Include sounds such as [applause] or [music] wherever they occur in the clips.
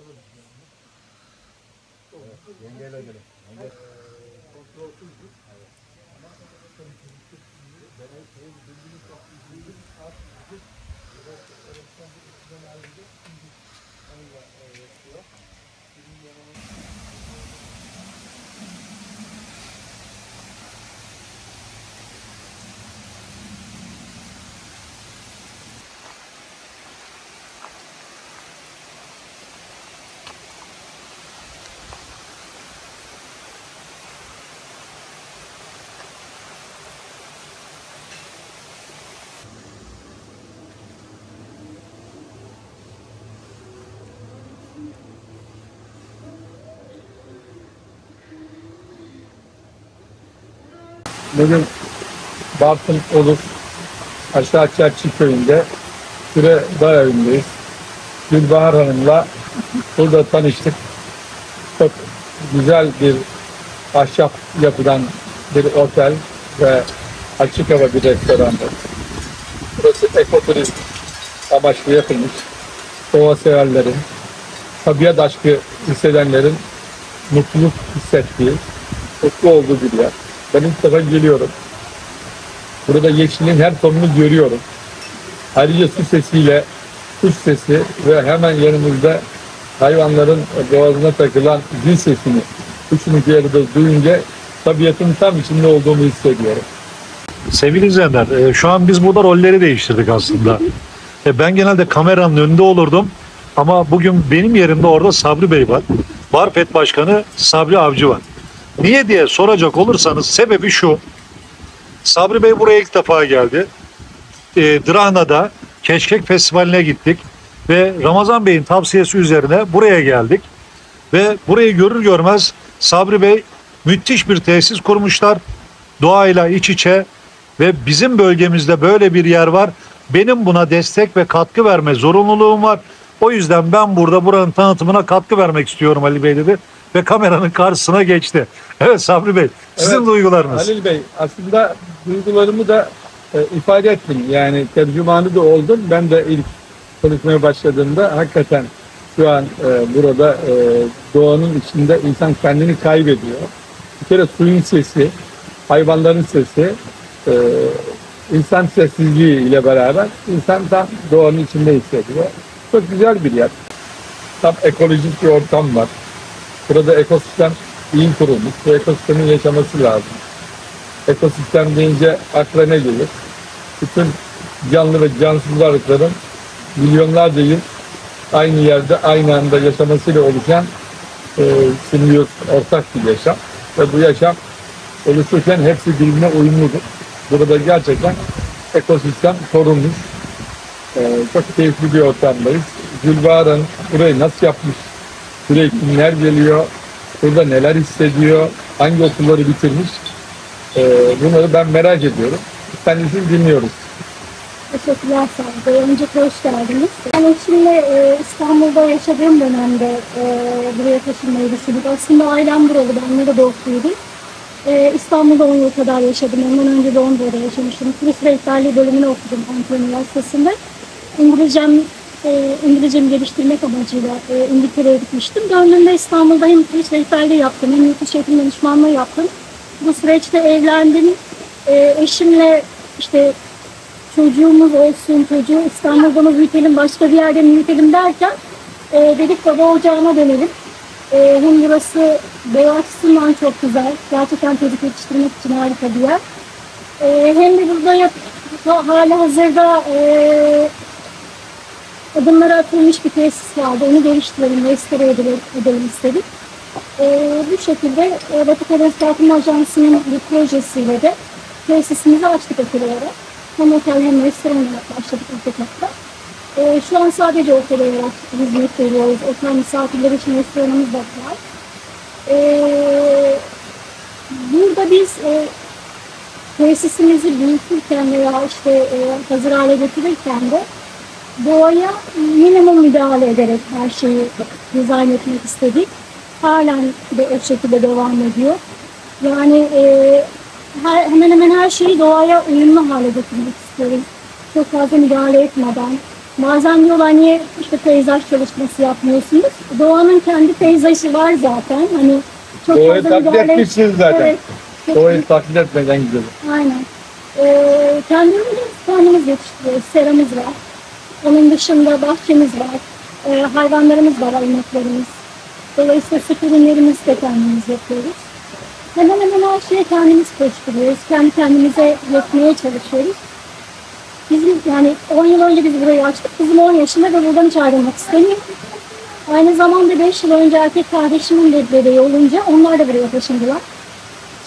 Evet, yengeyle Bugün Bartın Olur Aşağı Çerçi köyünde Süre Dağ evindeyiz. Gülbahar Hanım'la burada tanıştık. Çok güzel bir ahşap yapıdan bir otel ve açık hava bir restorandı. Burası ekoturizm amaçlı yapılmış. Doğa severlerin, tabiat aşkı hissedenlerin mutluluk hissettiği, mutlu olduğu bir yer. Ben ilk defa geliyorum. Burada yeşilin her tonunu görüyorum. Ayrıca su sesiyle kuş sesi ve hemen yanımızda hayvanların boğazına takılan zil sesini üçünü bir arada duyunca tabiatın tam içinde olduğumu hissediyorum. Sevgili izleyenler, e, şu an biz burada rolleri değiştirdik aslında. E, Ben genelde kameranın önünde olurdum ama bugün benim yerimde orada Sabri Bey var. Barpet Başkanı Sabri Avcı var. Niye diye soracak olursanız sebebi şu. Sabri Bey buraya ilk defa geldi. E, Drahna'da Keşkek Festivali'ne gittik ve Ramazan Bey'in tavsiyesi üzerine buraya geldik. Ve burayı görür görmez Sabri Bey müthiş bir tesis kurmuşlar. Doğayla iç içe ve bizim bölgemizde böyle bir yer var. Benim buna destek ve katkı verme zorunluluğum var. O yüzden ben burada buranın tanıtımına katkı vermek istiyorum Ali Bey dedi ve kameranın karşısına geçti. Evet Sabri Bey, sizin Evet, duygularınız. Halil Bey aslında duygularımı da e, ifade ettim. Yani tercümanı da oldum. Ben de ilk konuşmaya başladığımda hakikaten şu an e, burada e, doğanın içinde insan kendini kaybediyor. Bir kere suyun sesi, hayvanların sesi, e, insan sessizliği ile beraber insan tam doğanın içinde hissediyor. Çok güzel bir yer. Tam ekolojik bir ortam var. Burada ekosistem iyi kurulmuş. Bu ekosistemin yaşaması lazım. Ekosistem deyince akla ne gelir? Bütün canlı ve cansız varlıkların milyonlarca yıl aynı yerde aynı anda yaşamasıyla oluşan e, simbiyoz ortak bir yaşam. Ve bu yaşam oluşurken hepsi birbirine uyumludur. Burada gerçekten ekosistem korunmuş. E, çok keyifli bir ortamdayız. Gülbahar'ın burayı nasıl yapmış? Buraya kimler geliyor? Burada neler hissediyor? Hangi okulları bitirmiş? E, bunları ben merak ediyorum. Kendisini dinliyoruz. Teşekkürler Sağ olun. Öncelikle hoş geldiniz. Ben eşimle e, İstanbul'da yaşadığım dönemde e, buraya taşınmayı düşündük. Aslında ailem buralı, ben burada doğukluyum. E, İstanbul'da 10 yıl kadar yaşadım. Ondan önce Londra'da yaşamıştım. Turist rehberliği bölümünü okudum Ankara Üniversitesi'nde. İngilizcem, e, İngilizcemi geliştirmek amacıyla e, İngiltere'ye gitmiştim. Döndüğümde İstanbul'da hem turist rehberliği yaptım hem yurt dışı danışmanlığı yaptım. Bu süreçte evlendim. E, eşimle işte çocuğumuz olsun, çocuğu İstanbul'da mı büyütelim, başka bir yerde mi büyütelim derken e, dedik baba ocağına dönelim. E, hem burası doğa açısından çok güzel. Gerçekten çocuk yetiştirmek için harika bir yer. E, hem de burada yap, hala hazırda e, adımlara atılmış bir tesis vardı. Onu geliştirelim, restore edelim, edelim istedik. E, bu şekilde e, Batı Kalkınma Ajansı'nın bir projesiyle de tesisimizi açtık okul olarak. Hem otel hem restoran olarak başladık ilk etapta. Ee, şu an sadece otel olarak hizmet veriyoruz. Otel misafirleri için restoranımız da var. Ee, burada biz e, tesisimizi büyütürken veya işte e, hazır hale getirirken de doğaya minimum müdahale ederek her şeyi dizayn etmek istedik. Halen de o şekilde devam ediyor. Yani e, her, hemen hemen her şeyi doğaya uyumlu hale getirmek istiyoruz. Çok fazla müdahale etmeden. Bazen diyorlar niye işte peyzaj çalışması yapmıyorsunuz? Doğanın kendi peyzajı var zaten. Hani Çok Doğayı fazla taklit müdahale- etmişsiniz zaten. Evet. çok Doğayı taklit etmeden gidiyor. Aynen. Ee, kendimiz, kendimiz yetiştiriyoruz. Seramız var. Onun dışında bahçemiz var. Ee, hayvanlarımız var, ineklerimiz. Dolayısıyla süt ürünlerimizi de kendimiz yapıyoruz. Hemen hemen her şeye kendimiz koşturuyoruz. Kendi kendimize yetmeye çalışıyoruz. Bizim yani 10 yıl önce biz burayı açtık. Bizim 10 yaşında ve buradan hiç ayrılmak istemiyor. Aynı zamanda 5 yıl önce erkek kardeşimin de bebeği olunca onlar da buraya taşındılar.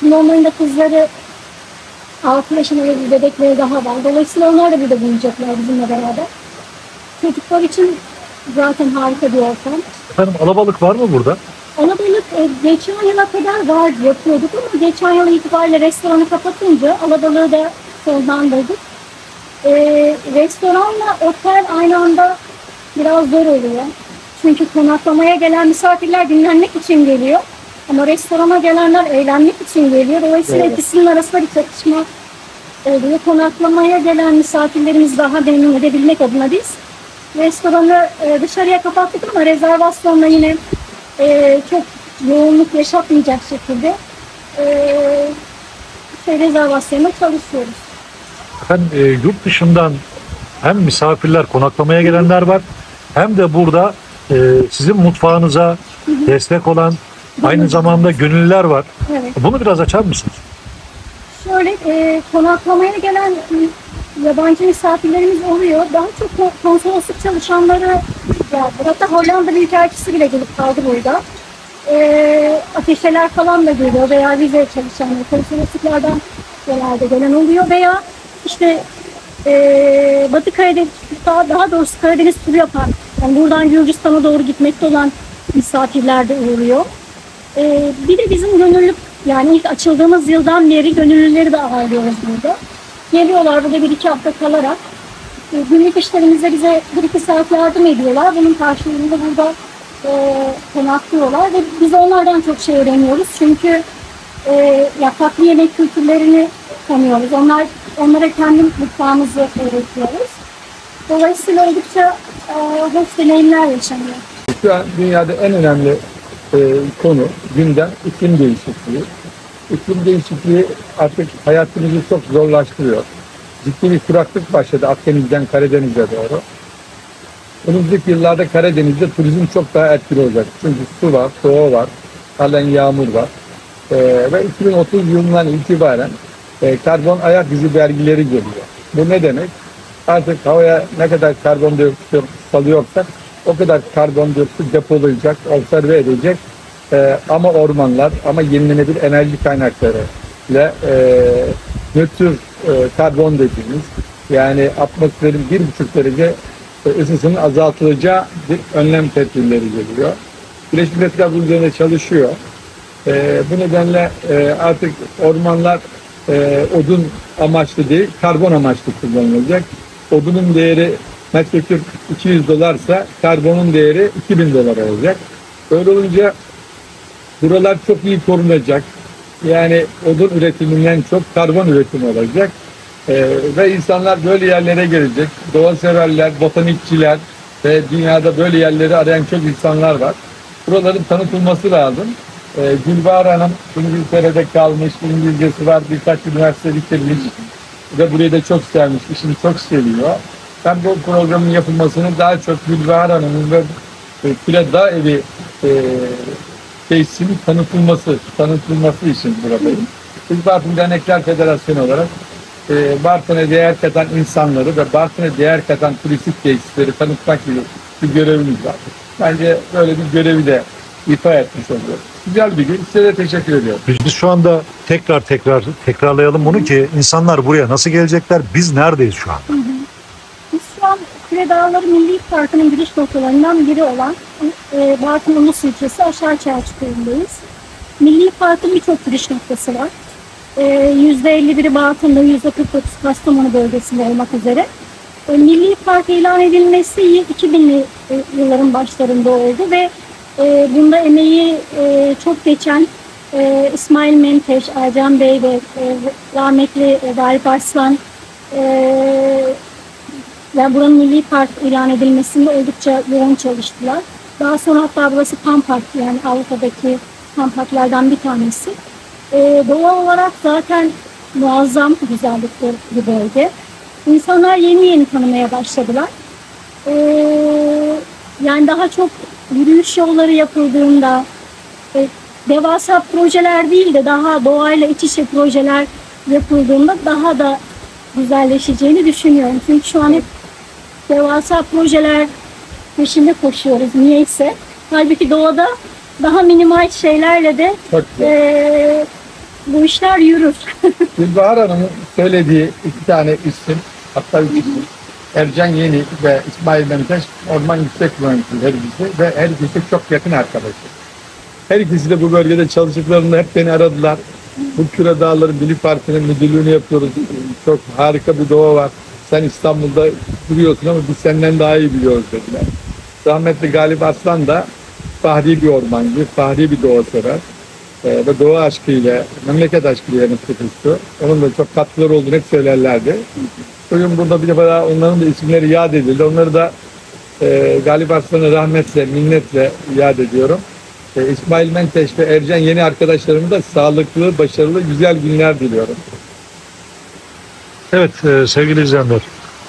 Şimdi onların da kızları 6 yaşında bir bebekleri daha var. Dolayısıyla onlar da burada bulunacaklar bizimle beraber. Çocuklar için zaten harika bir ortam. Efendim alabalık var mı burada? Alabalık e, geçen yıla kadar vardı yapıyorduk ama geçen yıl itibariyle restoranı kapatınca alabalığı da sonlandırdık. E, restoranla otel aynı anda biraz zor oluyor. Çünkü konaklamaya gelen misafirler dinlenmek için geliyor. Ama restorana gelenler eğlenmek için geliyor. Dolayısıyla Evet. ikisinin arasında bir çatışma oluyor. Konaklamaya gelen misafirlerimizi daha memnun edebilmek adına biz restoranı e, dışarıya kapattık ama rezervasyonla yine e, çok yoğunluk yaşatmayacak şekilde e, şey, rezervasyonla çalışıyoruz. Efendim e, yurt dışından hem misafirler konaklamaya gelenler var hem de burada e, sizin mutfağınıza destek olan aynı zamanda gönüllüler var. Evet. Bunu biraz açar mısınız? Şöyle e, konaklamaya gelen yabancı misafirlerimiz oluyor. Daha çok ko- konsolosluk çalışanları var. Hatta Hollanda Büyükelçisi bile gelip kaldı burada. E, ateşeler falan da geliyor veya vize çalışanları konsolosluklardan genelde gelen oluyor veya işte e, Batı Karadeniz, daha, daha doğrusu Karadeniz turu yapan, yani buradan Gürcistan'a doğru gitmekte olan misafirler de uğruyor. Ee, bir de bizim gönüllü yani ilk açıldığımız yıldan beri gönüllüleri de ağırlıyoruz burada. Geliyorlar burada bir iki hafta kalarak e, günlük işlerimizde bize bir iki saat yardım ediyorlar. Bunun karşılığında burada e, konaklıyorlar ve biz onlardan çok şey öğreniyoruz. Çünkü e, ya farklı yemek kültürlerini tanıyoruz. Onlar onlara kendi mutfağımızı öğretiyoruz. Dolayısıyla oldukça e, hoş deneyimler yaşanıyor. Şu an dünyada en önemli e, konu gündem iklim değişikliği. İklim değişikliği artık hayatımızı çok zorlaştırıyor. Ciddi bir kuraklık başladı Akdeniz'den Karadeniz'e doğru. Önümüzdeki yıllarda Karadeniz'de turizm çok daha etkili olacak. Çünkü su var, soğuğu var, halen yağmur var. E, ve 2030 yılından itibaren e, karbon ayak izi vergileri geliyor. Bu ne demek? Artık havaya ne kadar karbondioksit salıyorsak o kadar karbondioksit depolayacak, observe edecek Ee, ama ormanlar ama yenilenebilir enerji kaynakları ile e, nötr e, karbon dediğimiz yani atmosferin bir buçuk derece e, ısısının azaltılacağı bir önlem tedbirleri geliyor. Birleşmiş Milletler bunun üzerine çalışıyor. E, bu nedenle e, artık ormanlar e, odun amaçlı değil, karbon amaçlı kullanılacak. Odunun değeri metreküp 200 dolarsa karbonun değeri 2000 dolar olacak. Böyle olunca buralar çok iyi korunacak. Yani odun üretiminden çok karbon üretimi olacak. Ee, ve insanlar böyle yerlere gelecek. Doğa severler, botanikçiler ve dünyada böyle yerleri arayan çok insanlar var. Buraların tanıtılması lazım. Ee, Gülbahar Hanım İngiltere'de kalmış, İngilizcesi var, birkaç üniversite bitirmiş ve burayı da çok sevmiş, işini çok seviyor. Ben bu programın yapılmasını daha çok Gülbahar Hanım'ın ve Kule Dağ Evi e, tesisinin tanıtılması, tanıtılması için buradayım. Biz Bartın Dernekler Federasyonu olarak e, Bartın'a değer katan insanları ve Bartın'a değer katan turistik tesisleri tanıtmak gibi bir görevimiz var. Bence böyle bir görevi de ifa etmiş oluyoruz. Güzel bir gün. Size de teşekkür ediyorum. Biz, biz şu anda tekrar tekrar tekrarlayalım bunu ki insanlar buraya nasıl gelecekler? Biz neredeyiz şu an? Biz şu an Kule Dağları Milli Parkı'nın giriş noktalarından biri olan e, Bartın Ulus ilçesi Aşağı Çerçuköy'ündeyiz. Milli Park'ın birçok giriş noktası var. E, %51'i Bartın'da, %49 Kastamonu bölgesinde olmak üzere. E, Milli Park ilan edilmesi 2000'li e, yılların başlarında oldu ve e, bunda emeği e, çok geçen e, İsmail Menteş, Ercan Bey ve e, rahmetli e, Galip Arslan e, yani buranın milli park ilan edilmesinde oldukça yoğun çalıştılar. Daha sonra hatta burası Tam Park yani Avrupa'daki kampaklardan bir tanesi. Ee, doğal olarak zaten muazzam güzellikli bir bölge. İnsanlar yeni yeni tanımaya başladılar. Ee, yani daha çok yürüyüş yolları yapıldığında e, devasa projeler değil de daha doğayla iç içe projeler yapıldığında daha da güzelleşeceğini düşünüyorum. Çünkü şu an hep devasa projeler peşinde koşuyoruz niyeyse. Halbuki doğada daha minimal şeylerle de Çok güzel. e, bu işler yürür. [laughs] Gülbahar Hanım'ın söylediği iki tane isim, hatta üç isim. Ercan Yeni ve İsmail Menteş orman yüksek mühendisi her ikisi ve her ikisi çok yakın arkadaşı. Her ikisi de bu bölgede çalıştıklarında hep beni aradılar. Bu Küre Dağları Bilim Parkı'nın müdürlüğünü yapıyoruz. Çok harika bir doğa var. Sen İstanbul'da duruyorsun ama biz senden daha iyi biliyoruz dediler. Rahmetli Galip Aslan da fahri bir ormancı, fahri bir doğa sever. Ee, ve doğa aşkıyla, memleket aşkıyla tutuştu. Onun da çok katkıları olduğunu hep söylerlerdi. Bugün burada bir defa onların da isimleri yad edildi. Onları da e, Galip Arslan'ı rahmetle, minnetle yad ediyorum. E, İsmail Menteş ve Ercan yeni arkadaşlarımı da sağlıklı, başarılı, güzel günler diliyorum. Evet e, sevgili izleyenler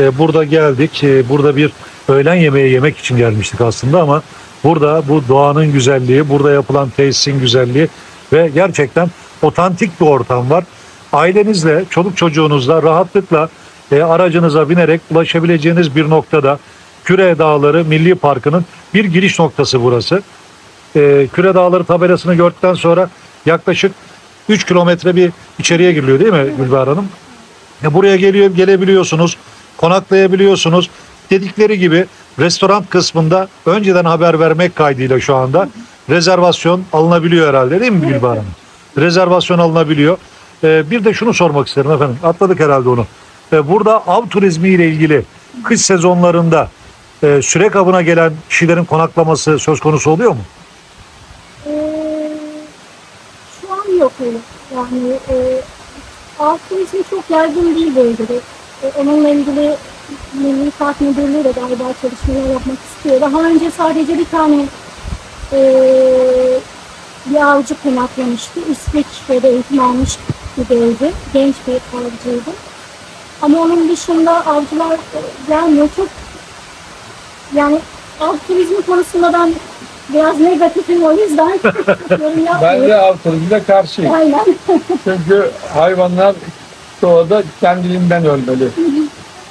e, burada geldik. E, burada bir öğlen yemeği yemek için gelmiştik aslında ama burada bu doğanın güzelliği, burada yapılan tesisin güzelliği ve gerçekten otantik bir ortam var. Ailenizle, çoluk çocuğunuzla rahatlıkla e, aracınıza binerek ulaşabileceğiniz bir noktada Küre Dağları Milli Parkı'nın bir giriş noktası burası. E, Küre Dağları tabelasını gördükten sonra yaklaşık 3 kilometre bir içeriye giriliyor değil mi Gülbahar Hanım? Ya buraya geliyor gelebiliyorsunuz, konaklayabiliyorsunuz. Dedikleri gibi restoran kısmında önceden haber vermek kaydıyla şu anda rezervasyon alınabiliyor herhalde değil mi Gülbahar Hanım? Rezervasyon alınabiliyor. Ee, bir de şunu sormak isterim efendim. Atladık herhalde onu. Ee, burada av turizmi ile ilgili kış sezonlarında e, sürek avına gelen kişilerin konaklaması söz konusu oluyor mu? Ee, şu an yok öyle. Yani e, av turizmi çok yaygın değil bölgede. E, onunla ilgili Milli Park Müdürlüğü de galiba çalışmalar yapmak istiyor. Daha önce sadece bir tane e, bir avcı konaklamıştı. İsveç'te eğitim almış bir beydi. Genç bir avcıydı. Ama onun dışında avcılar gelmiyor. Çok yani av turizmi konusunda ben biraz negatifim o yüzden [laughs] yorum Ben yapmıyorum. de av turizmine karşıyım. Aynen. Çünkü hayvanlar doğada kendiliğinden ölmeli.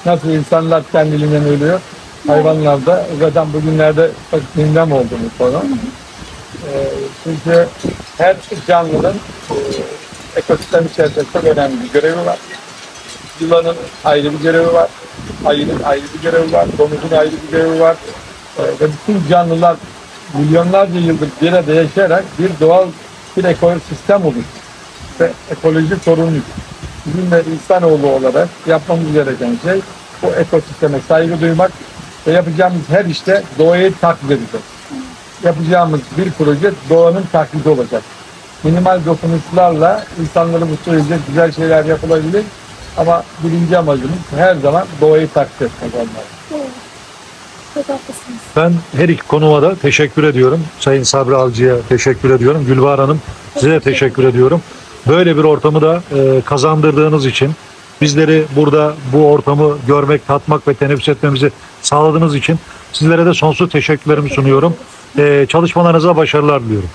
Nasıl insanlar kendiliğinden ölüyor, hayvanlar da zaten bugünlerde çok gündem oldu bu konu. Ee, çünkü her canlının e, ekosistem içerisinde önemli bir görevi var. Yılanın ayrı bir görevi var, ayının ayrı bir görevi var, domuzun ayrı bir görevi var. Ee, ve bütün canlılar milyonlarca yıldır bir arada yaşayarak bir doğal bir ekosistem oluşturuyor ve ekoloji sorunu. Bizim de insanoğlu olarak yapmamız gereken şey bu ekosisteme saygı duymak ve yapacağımız her işte doğayı taklit edeceğiz. Yapacağımız bir proje doğanın taklidi olacak. Minimal dokunuşlarla insanları mutlu edecek güzel şeyler yapılabilir ama birinci amacımız her zaman doğayı taklit etmek. Çok haklısınız. Ben her iki konuma da teşekkür ediyorum. Sayın Sabri Avcı'ya teşekkür ediyorum. Gülbahar Hanım size de teşekkür ediyorum. Böyle bir ortamı da e, kazandırdığınız için bizleri burada bu ortamı görmek, tatmak ve teneffüs etmemizi sağladığınız için sizlere de sonsuz teşekkürlerimi sunuyorum. E, çalışmalarınıza başarılar diliyorum.